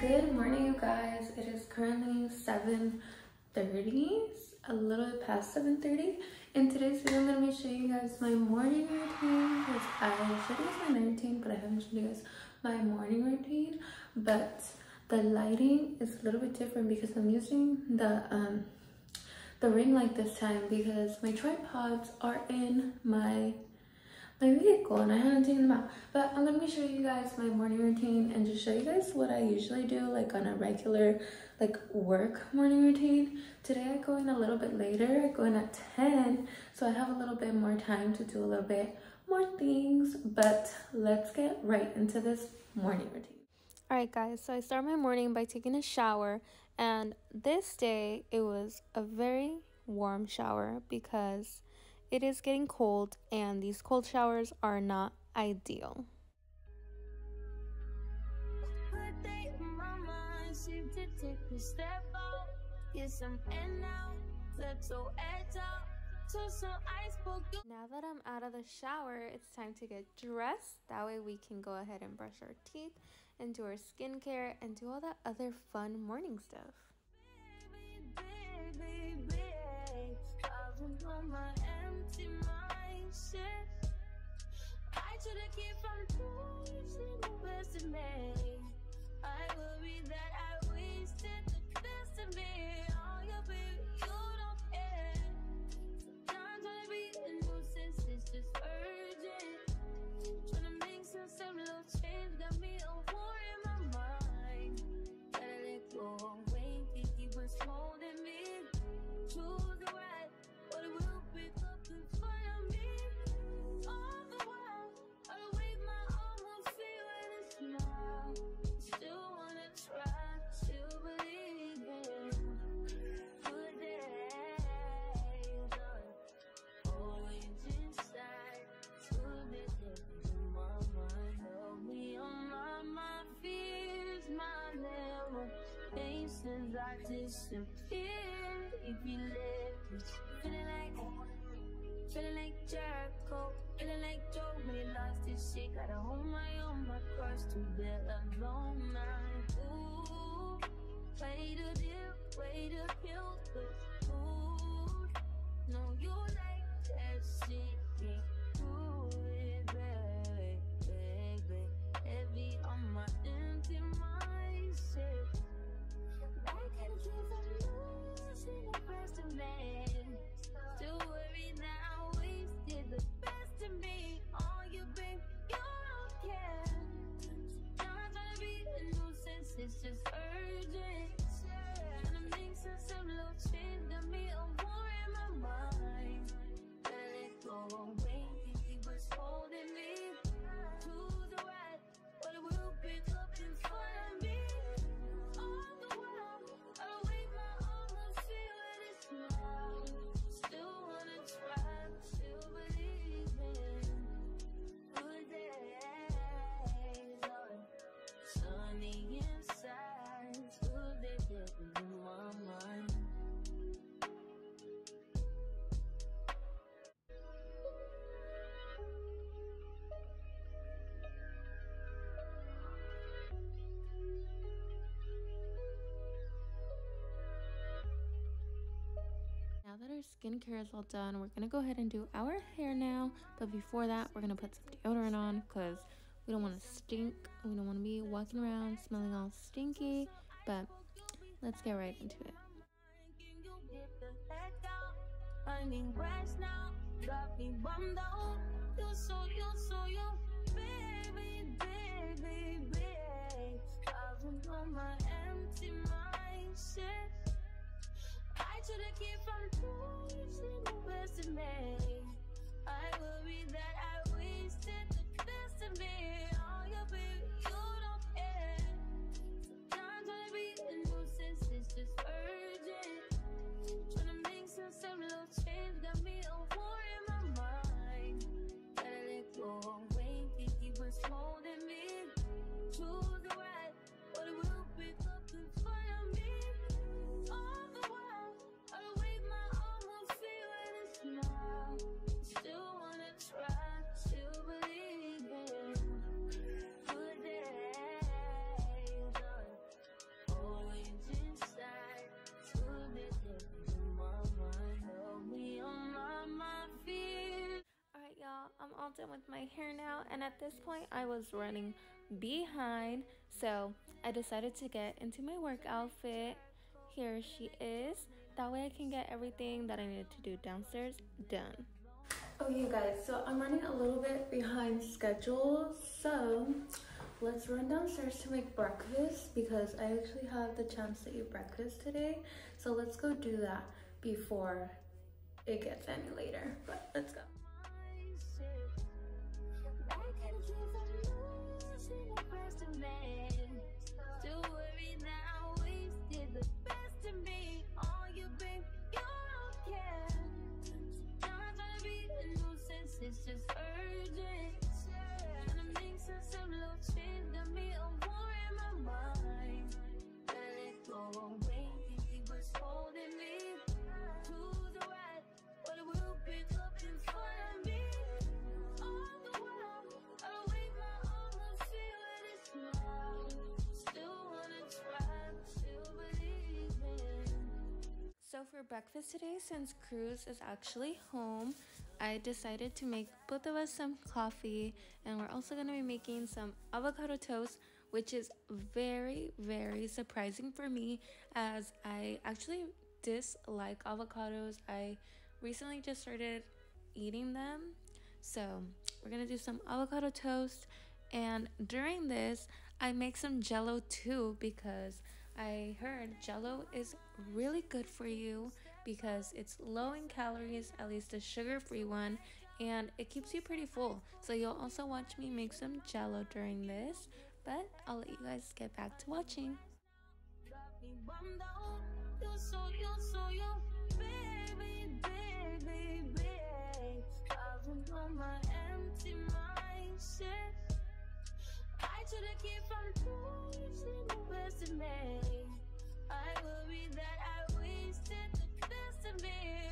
Good morning, you guys. It is currently 7.30, a little bit past 7.30. In today's video, I'm going to be showing you guys my morning routine because I showed you my night routine, but I haven't showed you guys my morning routine. But the lighting is a little bit different because I'm using the um, the ring light this time because my tripods are in my my vehicle and I haven't taken them out. But I'm gonna be showing you guys my morning routine and just show you guys what I usually do like on a regular like work morning routine. Today I go in a little bit later, I go in at 10, so I have a little bit more time to do a little bit more things, but let's get right into this morning routine. Alright guys, so I start my morning by taking a shower and this day it was a very warm shower because it is getting cold and these cold showers are not ideal. Now that I'm out of the shower, it's time to get dressed. That way we can go ahead and brush our teeth and do our skincare and do all that other fun morning stuff. Baby, baby, baby, I should have kept from losing the best of me. Disappear if you let me. Feeling like, feeling like Jericho, feeling like Joe he lost his shit. Gotta hold my own, my cross to bear alone. I, ooh, way to deal, way to kill the food. No, you like that shit, can't do it, baby, losing the that our skincare is all done, we're gonna go ahead and do our hair now. But before that, we're gonna put some deodorant on because we don't want to stink. We don't want to be walking around smelling all stinky. But let's get right into it. Now, me. You so, you so, you, me. With my hair now and at this point I was running behind. So I decided to get into my work outfit. Here she is. That way I can get everything that I needed to do downstairs done. Okay you guys so I'm running a little bit behind schedule. So let's run downstairs to make breakfast because I actually have the chance to eat breakfast today. So let's go do that before it gets any later but let's go So for breakfast today, since Cruz is actually home, I decided to make both of us some coffee and we're also going to be making some avocado toast which is very very surprising for me as I actually dislike avocados. I recently just started eating them. So we're going to do some avocado toast and during this I make some jello too because I heard jello is really good for you because it's low in calories, at least the sugar free one, and it keeps you pretty full. So you'll also watch me make some jello during this, but I'll let you guys get back to watching. I took a kid from losing the best of me. I worry that I wasted the best of me.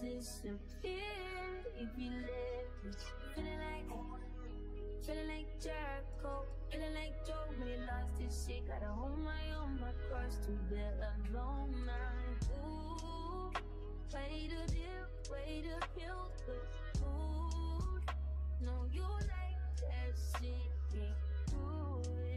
Disappeared. If you left me, feeling like. Feeling like Jericho, feeling like Joe he lost his shit. Gotta hold my own, my cross to bear alone. I, ooh, way to deal, way to kill the food. No, you like that shit, can't do it,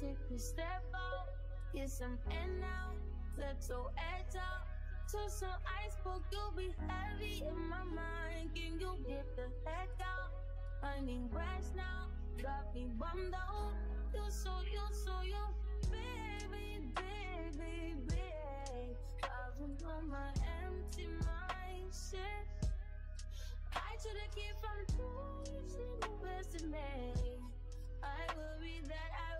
take a step out. Get some air now, let your edge out. To some ice book, you'll be heavy in my mind. Can you get the heck out? I need rest now, got me bummed out. You so, you so, you, baby, baby, baby. Been on my empty mindset. I took a kid from losing the best of me. I worry that I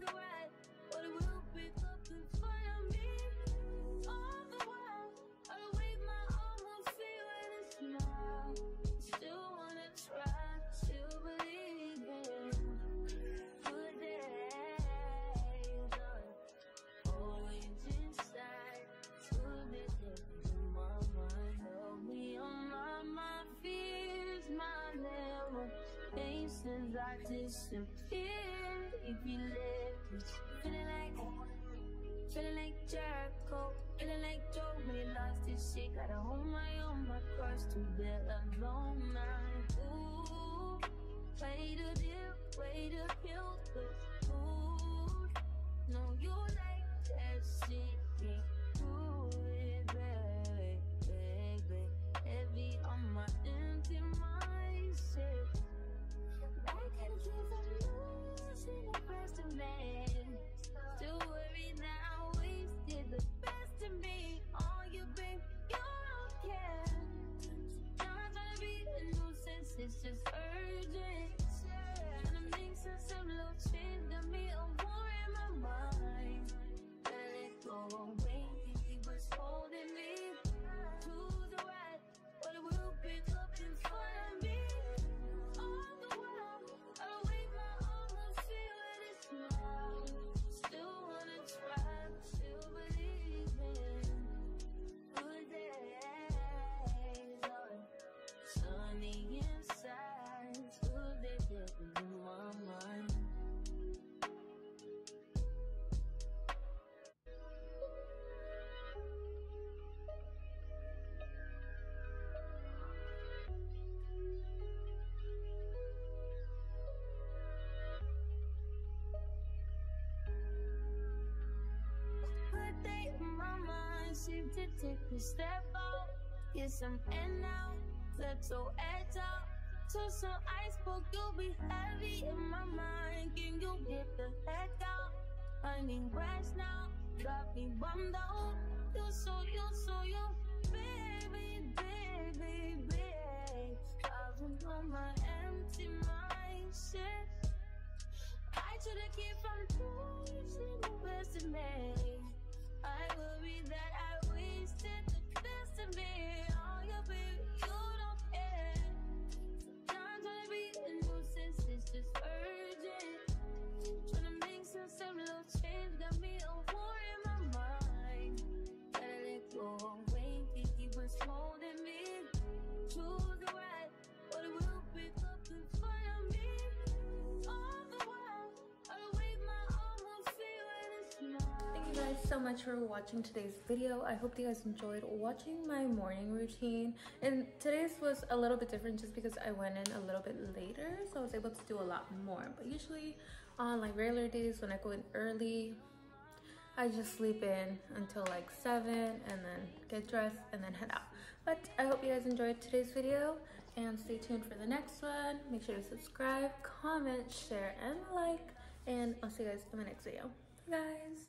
since I disappeared. If you me, feeling like, feeling like Jericho, feeling like Joe when he lost his shit. Gotta hold my own, my cross to bear alone now. Ooh, way to deal, way to heal the food. No, you like that shit, can't it, baby, baby. Heavy on my empty mindset. I gotta keep from losing the rest of me. Worried that I wasted the best of me. Oh, you babe, you don't care. Sometimes trying to be a nuisance, it's just urgent. Trying to make sense of little change, got me a war in my mind. Let it go mind, to take a step out. Get some air now, let your edge out. To some ice book, you'll be heavy in my mind. Can you get the heck out? I need rest now, got me bummed out. You so, you so, you, baby, baby, baby. I've on my empty mindset. I should've kept from losing the best of me. I worry that I wasted the best of me. Oh, yeah, baby, you you guys so much for watching today's video. I hope you guys enjoyed watching my morning routine. And today's was a little bit different just because I went in a little bit later, so I was able to do a lot more. But usually on like regular days when I go in early, I just sleep in until like 7 and then get dressed and then head out. But I hope you guys enjoyed today's video and stay tuned for the next one. Make sure to subscribe, comment, share, and like. And I'll see you guys in my next video. Bye guys!